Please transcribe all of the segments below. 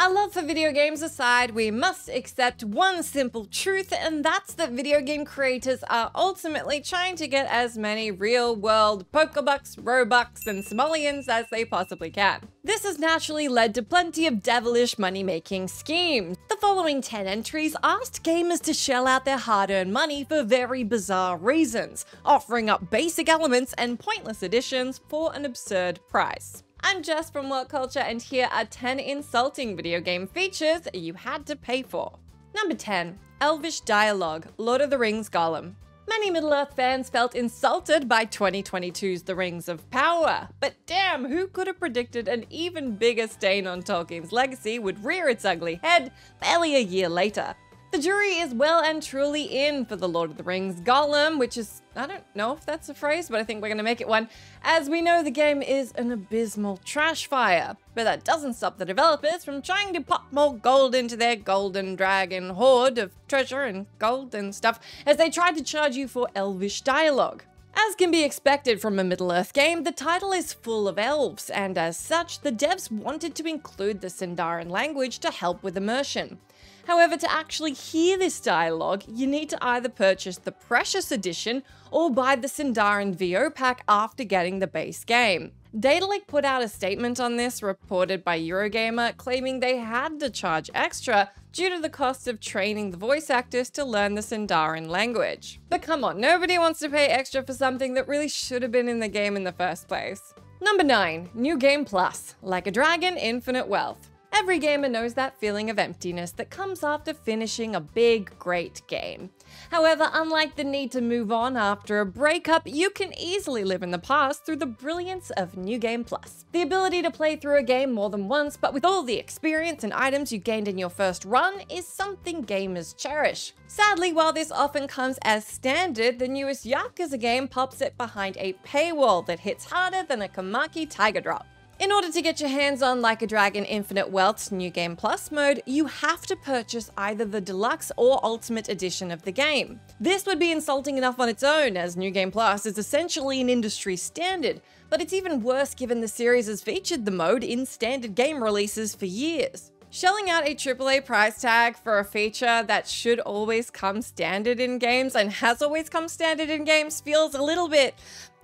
Our love for video games aside, we must accept one simple truth, and that's that video game creators are ultimately trying to get as many real world Pokebucks, Robux, and simoleons as they possibly can. This has naturally led to plenty of devilish money making schemes. The following 10 entries asked gamers to shell out their hard earned money for very bizarre reasons, offering up basic elements and pointless additions for an absurd price. I'm Jess from WhatCulture, and here are 10 insulting video game features you had to pay for. Number 10 Elvish Dialogue, Lord of the Rings Gollum. Many Middle Earth fans felt insulted by 2022's The Rings of Power, but damn, who could have predicted an even bigger stain on Tolkien's legacy would rear its ugly head barely a year later? The jury is well and truly in for the Lord of the Rings Gollum, which is, I don't know if that's a phrase, but I think we're going to make it one. As we know, the game is an abysmal trash fire, but that doesn't stop the developers from trying to pop more gold into their golden dragon hoard of treasure and gold and stuff as they try to charge you for elvish dialogue. As can be expected from a Middle-earth game, the title is full of elves, and as such, the devs wanted to include the Sindarin language to help with immersion. However, to actually hear this dialogue, you need to either purchase the Precious Edition or buy the Sindarin VO pack after getting the base game. Daedalic put out a statement on this, reported by Eurogamer, claiming they had to charge extra due to the cost of training the voice actors to learn the Sindarin language. But come on, nobody wants to pay extra for something that really should have been in the game in the first place. Number 9. New Game Plus, Like a Dragon Infinite Wealth. Every gamer knows that feeling of emptiness that comes after finishing a big, great game. However, unlike the need to move on after a breakup, you can easily live in the past through the brilliance of New Game Plus. The ability to play through a game more than once, but with all the experience and items you gained in your first run, is something gamers cherish. Sadly, while this often comes as standard, the newest Yakuza game pops it behind a paywall that hits harder than a Komaki Tiger Drop. In order to get your hands on Like a Dragon Infinite Wealth's New Game Plus mode, you have to purchase either the deluxe or ultimate edition of the game. This would be insulting enough on its own, as New Game Plus is essentially an industry standard, but it's even worse given the series has featured the mode in standard game releases for years. Shelling out a AAA price tag for a feature that should always come standard in games and has always come standard in games feels a little bit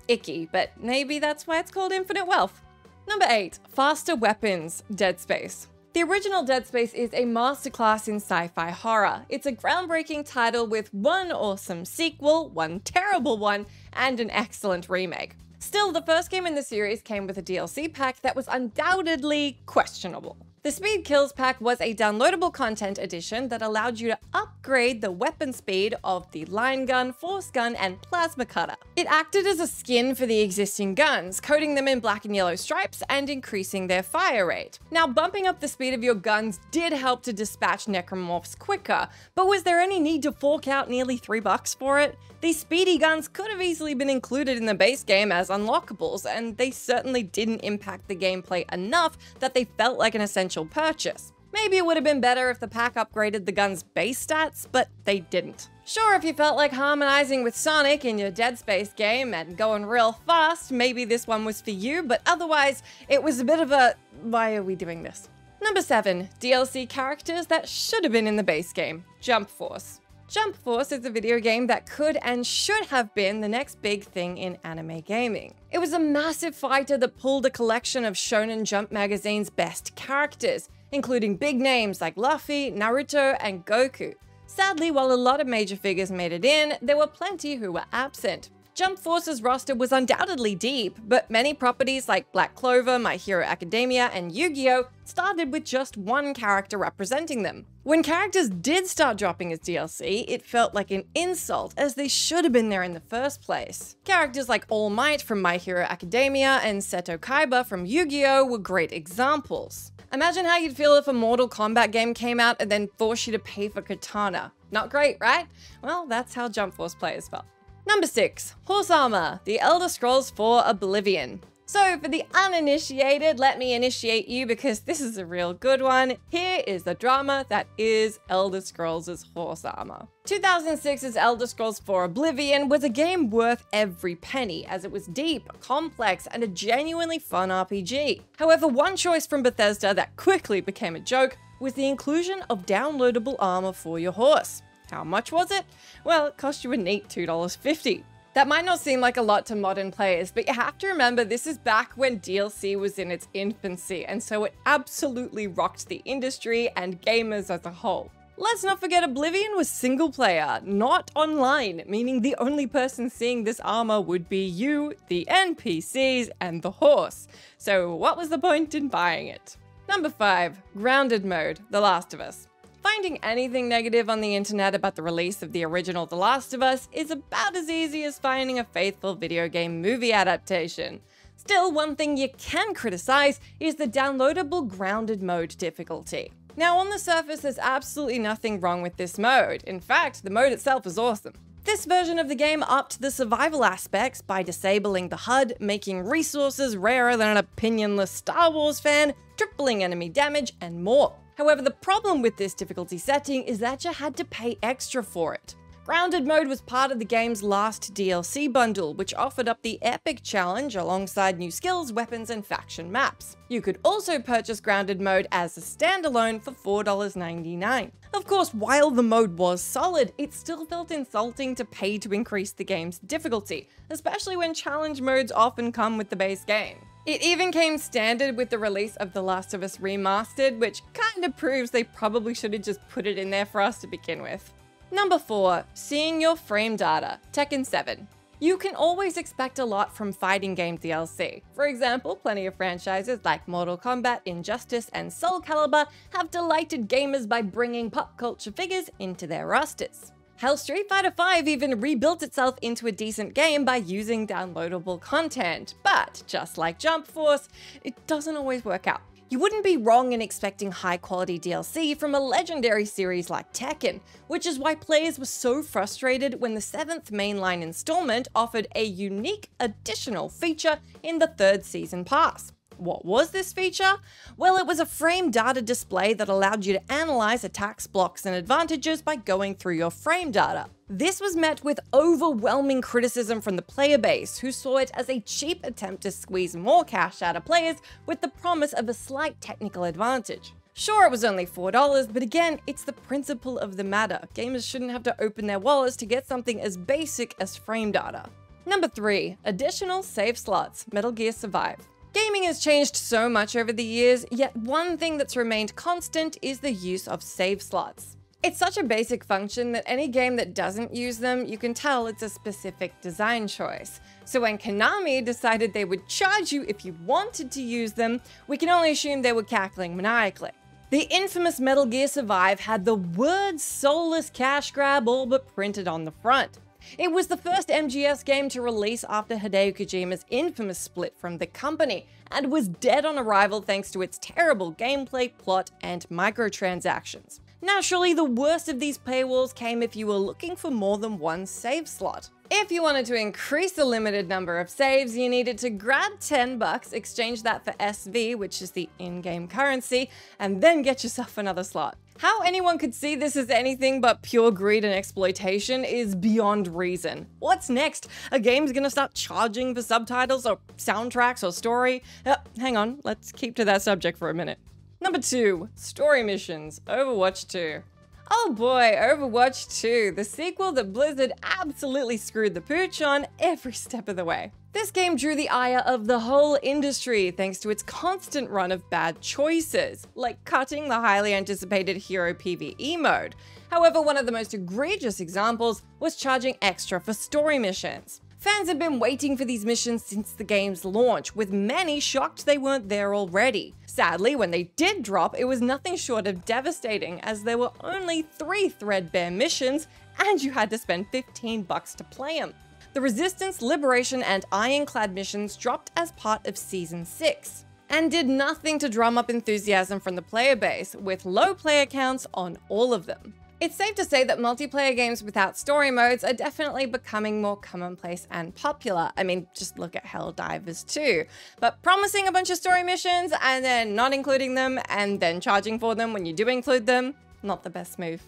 icky, but maybe that's why it's called Infinite Wealth. Number 8. Faster Weapons Dead Space. The original Dead Space is a masterclass in sci-fi horror. It's a groundbreaking title with one awesome sequel, one terrible one, and an excellent remake. Still, the first game in the series came with a DLC pack that was undoubtedly questionable. The Speed Kills pack was a downloadable content edition that allowed you to upgrade the weapon speed of the line gun, force gun, and plasma cutter. It acted as a skin for the existing guns, coating them in black and yellow stripes and increasing their fire rate. Now, bumping up the speed of your guns did help to dispatch necromorphs quicker, but was there any need to fork out nearly three bucks for it? These speedy guns could have easily been included in the base game as unlockables, and they certainly didn't impact the gameplay enough that they felt like an essential purchase. Maybe it would have been better if the pack upgraded the gun's base stats, but they didn't. Sure, if you felt like harmonizing with Sonic in your Dead Space game and going real fast, maybe this one was for you, but otherwise, it was a bit of a why are we doing this? Number 7. DLC characters that should have been in the base game Jump Force. Jump Force is a video game that could and should have been the next big thing in anime gaming. It was a massive fighter that pulled a collection of Shonen Jump magazine's best characters, including big names like Luffy, Naruto, and Goku. Sadly, while a lot of major figures made it in, there were plenty who were absent. Jump Force's roster was undoubtedly deep, but many properties like Black Clover, My Hero Academia, and Yu-Gi-Oh! started with just one character representing them. When characters did start dropping as DLC, it felt like an insult, as they should have been there in the first place. Characters like All Might from My Hero Academia and Seto Kaiba from Yu-Gi-Oh! were great examples. Imagine how you'd feel if a Mortal Kombat game came out and then forced you to pay for Katana. Not great, right? Well, that's how Jump Force players felt. Number 6. Horse Armor, The Elder Scrolls 4 Oblivion. So, for the uninitiated, let me initiate you because this is a real good one. Here is the drama that is Elder Scrolls' horse armor. 2006's Elder Scrolls 4 Oblivion was a game worth every penny, as it was deep, complex, and a genuinely fun RPG. However, one choice from Bethesda that quickly became a joke was the inclusion of downloadable armor for your horse. How much was it? Well, it cost you a neat $2.50. That might not seem like a lot to modern players, but you have to remember this is back when DLC was in its infancy, and so it absolutely rocked the industry and gamers as a whole. Let's not forget Oblivion was single player, not online, meaning the only person seeing this armor would be you, the NPCs, and the horse. So what was the point in buying it? Number 5. Grounded Mode, The Last of Us. Finding anything negative on the internet about the release of the original The Last of Us is about as easy as finding a faithful video game movie adaptation. Still, one thing you can criticize is the downloadable grounded mode difficulty. Now, on the surface, there's absolutely nothing wrong with this mode. In fact, the mode itself is awesome. This version of the game upped the survival aspects by disabling the HUD, making resources rarer than an opinionless Star Wars fan, tripling enemy damage, and more. However, the problem with this difficulty setting is that you had to pay extra for it. Grounded mode was part of the game's last DLC bundle, which offered up the Epic Challenge alongside new skills, weapons, and faction maps. You could also purchase Grounded mode as a standalone for $4.99. Of course, while the mode was solid, it still felt insulting to pay to increase the game's difficulty, especially when challenge modes often come with the base game. It even came standard with the release of The Last of Us Remastered, which kinda proves they probably should have just put it in there for us to begin with. Number 4. Seeing your frame data, Tekken 7. You can always expect a lot from fighting game DLC. For example, plenty of franchises like Mortal Kombat, Injustice, and Soul Calibur have delighted gamers by bringing pop culture figures into their rosters. Hell, Street Fighter V even rebuilt itself into a decent game by using downloadable content, but just like Jump Force, it doesn't always work out. You wouldn't be wrong in expecting high quality DLC from a legendary series like Tekken, which is why players were so frustrated when the seventh mainline installment offered a unique additional feature in the third season pass. What was this feature? Well, it was a frame data display that allowed you to analyze attacks, blocks, and advantages by going through your frame data. This was met with overwhelming criticism from the player base, who saw it as a cheap attempt to squeeze more cash out of players with the promise of a slight technical advantage. Sure, it was only $4, but again, it's the principle of the matter. Gamers shouldn't have to open their wallets to get something as basic as frame data. Number 3. Additional save slots, Metal Gear Survive. Gaming has changed so much over the years, yet one thing that's remained constant is the use of save slots. It's such a basic function that any game that doesn't use them, you can tell it's a specific design choice. So when Konami decided they would charge you if you wanted to use them, we can only assume they were cackling maniacally. The infamous Metal Gear Survive had the word soulless cash grab all but printed on the front. It was the first MGS game to release after Hideo Kojima's infamous split from the company, and was dead on arrival thanks to its terrible gameplay, plot, and microtransactions. Naturally, the worst of these paywalls came if you were looking for more than one save slot. If you wanted to increase the limited number of saves, you needed to grab 10 bucks, exchange that for SV, which is the in-game currency, and then get yourself another slot. How anyone could see this as anything but pure greed and exploitation is beyond reason. What's next? A game's gonna start charging for subtitles or soundtracks or story? Uh, hang on, let's keep to that subject for a minute. Number 2. Story Missions, Overwatch 2. Oh boy, Overwatch 2, the sequel that Blizzard absolutely screwed the pooch on every step of the way. This game drew the ire of the whole industry thanks to its constant run of bad choices, like cutting the highly anticipated Hero PvE mode. However, one of the most egregious examples was charging extra for story missions. Fans have been waiting for these missions since the game's launch, with many shocked they weren't there already. Sadly, when they did drop, it was nothing short of devastating, as there were only three threadbare missions, and you had to spend 15 bucks to play them. The Resistance, Liberation, and Ironclad missions dropped as part of Season 6, and did nothing to drum up enthusiasm from the player base, with low player counts on all of them. It's safe to say that multiplayer games without story modes are definitely becoming more commonplace and popular. I mean, just look at Helldivers 2. But promising a bunch of story missions and then not including them and then charging for them when you do include them, not the best move.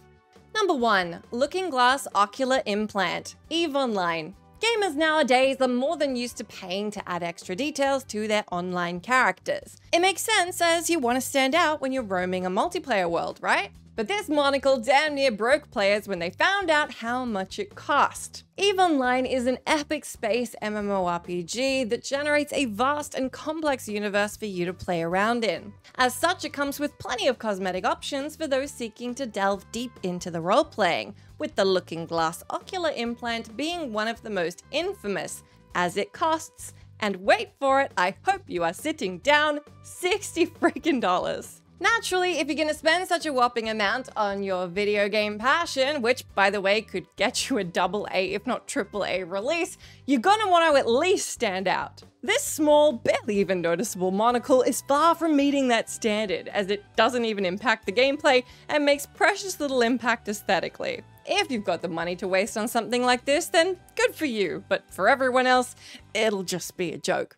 Number 1. Looking Glass Ocular Implant, EVE Online. Gamers nowadays are more than used to paying to add extra details to their online characters. It makes sense as you want to stand out when you're roaming a multiplayer world, right? But this monocle damn near broke players when they found out how much it cost. EVE Online is an epic space MMORPG that generates a vast and complex universe for you to play around in. As such, it comes with plenty of cosmetic options for those seeking to delve deep into the role-playing, with the Looking Glass Ocular Implant being one of the most infamous, as it costs, and wait for it, I hope you are sitting down, 60 freaking dollars. Naturally, if you're gonna spend such a whopping amount on your video game passion, which by the way could get you a double A if not triple A release, you're gonna want to at least stand out. This small, barely even noticeable monocle is far from meeting that standard, as it doesn't even impact the gameplay and makes precious little impact aesthetically. If you've got the money to waste on something like this, then good for you, but for everyone else, it'll just be a joke.